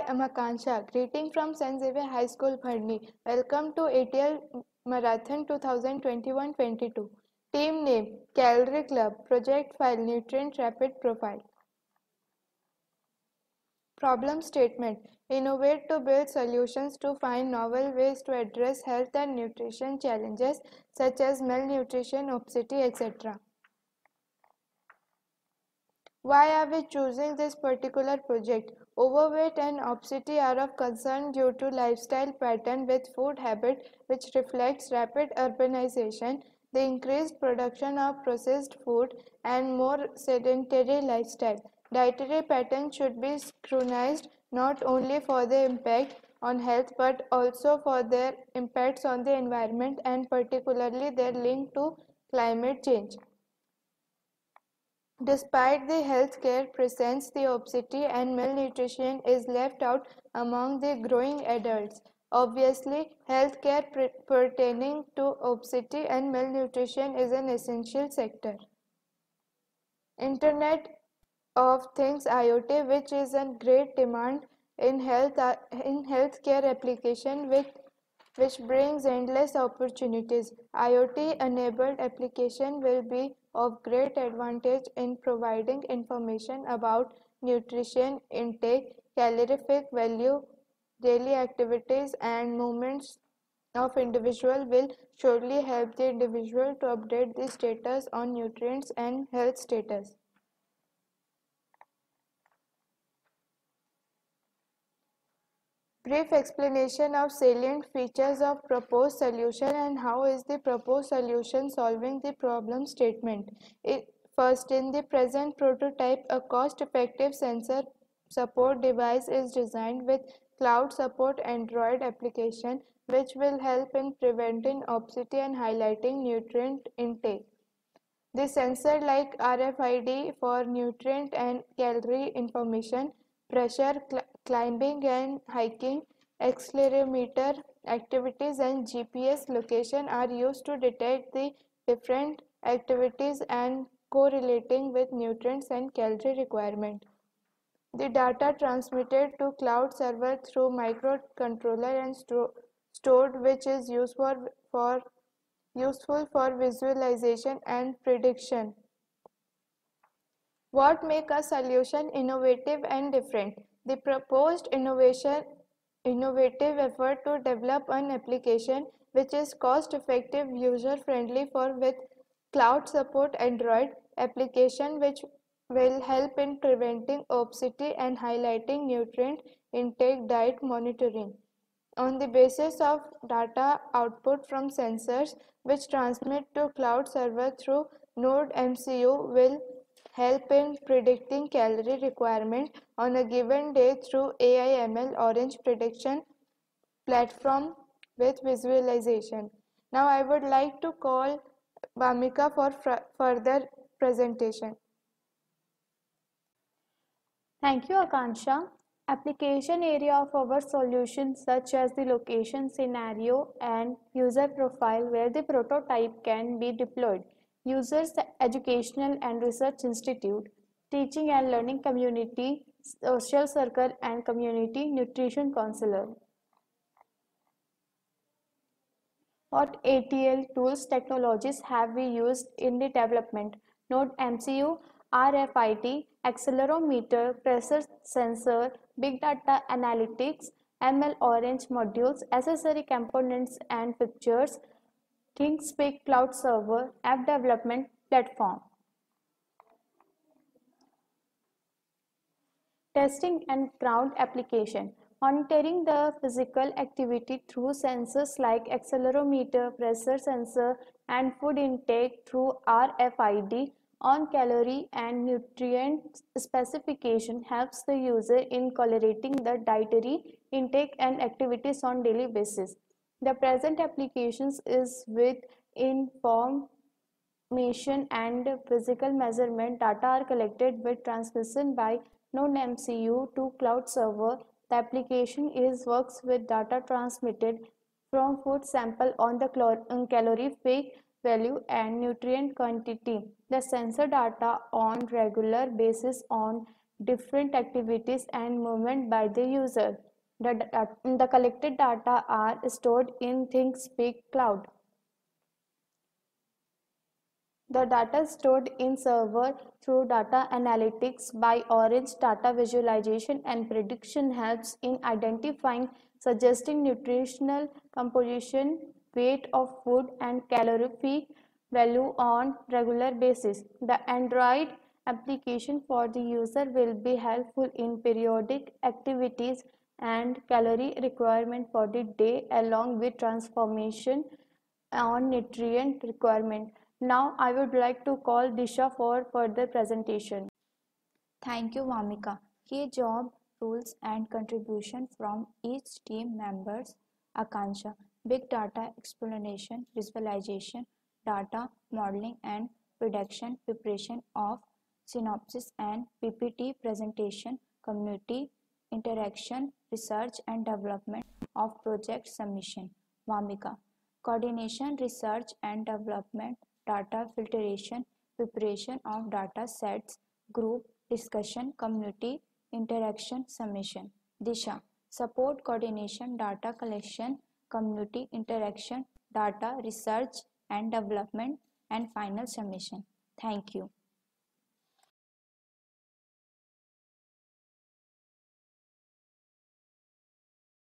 Hi, I'm Akansha. Greeting from St. Xavier High School, Bharni. Welcome to ATL Marathon 2021-22. Team name, Calorie Club. Project file, Nutrient Rapid Profile. Problem statement. Innovate to build solutions to find novel ways to address health and nutrition challenges such as malnutrition, obesity, etc. Why are we choosing this particular project? Overweight and obesity are of concern due to lifestyle pattern with food habit which reflects rapid urbanization, the increased production of processed food and more sedentary lifestyle. Dietary patterns should be scrutinized not only for their impact on health but also for their impacts on the environment and particularly their link to climate change. Despite the healthcare presence, the obesity and malnutrition is left out among the growing adults. Obviously, healthcare pertaining to obesity and malnutrition is an essential sector. Internet of Things IoT, which is in great demand in health uh, in healthcare application, which which brings endless opportunities. IoT enabled application will be of great advantage in providing information about nutrition intake, calorific value, daily activities and movements of individual will surely help the individual to update the status on nutrients and health status. Brief explanation of salient features of proposed solution and how is the proposed solution solving the problem statement. It, first, in the present prototype, a cost-effective sensor support device is designed with cloud support Android application which will help in preventing obesity and highlighting nutrient intake. The sensor like RFID for nutrient and calorie information, pressure climbing and hiking, accelerometer activities and GPS location are used to detect the different activities and correlating with nutrients and calorie requirement. The data transmitted to cloud server through microcontroller and sto stored which is useful for, useful for visualization and prediction. What make a solution innovative and different? The proposed innovation innovative effort to develop an application which is cost effective user friendly for with cloud support android application which will help in preventing obesity and highlighting nutrient intake diet monitoring on the basis of data output from sensors which transmit to cloud server through node mcu will help in predicting calorie requirement on a given day through AIML Orange prediction platform with visualization. Now I would like to call Vamika for further presentation. Thank you Akansha. Application area of our solution such as the location scenario and user profile where the prototype can be deployed users educational and research institute teaching and learning community social circle and community nutrition counselor. What atl tools technologies have we used in the development? Node mcu rfid accelerometer pressure sensor big data analytics ml orange modules accessory components and pictures ThingSpeak Cloud Server app development platform. Testing and ground application. Monitoring the physical activity through sensors like accelerometer, pressure sensor, and food intake through RFID on calorie and nutrient specification helps the user in correlating the dietary intake and activities on daily basis. The present applications is with information and physical measurement data are collected with transmission by node MCU to cloud server. The application is works with data transmitted from food sample on the calorific value and nutrient quantity. The sensor data on regular basis on different activities and movement by the user. The, uh, the collected data are stored in ThingSpeak cloud. The data stored in server through data analytics by Orange data visualization and prediction helps in identifying, suggesting nutritional composition, weight of food and calorific value on regular basis. The Android application for the user will be helpful in periodic activities and calorie requirement for the day along with transformation on nutrient requirement. Now I would like to call Disha for further presentation. Thank you Vamika. Key job rules and contribution from each team members. Akansha, big data explanation, visualization, data modeling and prediction, preparation of synopsis and PPT presentation, community interaction, research and development of project submission. Vamika, coordination, research and development data filtration, preparation of data sets, group discussion, community interaction, submission. Disha, support coordination, data collection, community interaction, data research and development, and final submission. Thank you.